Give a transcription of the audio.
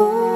Ooh.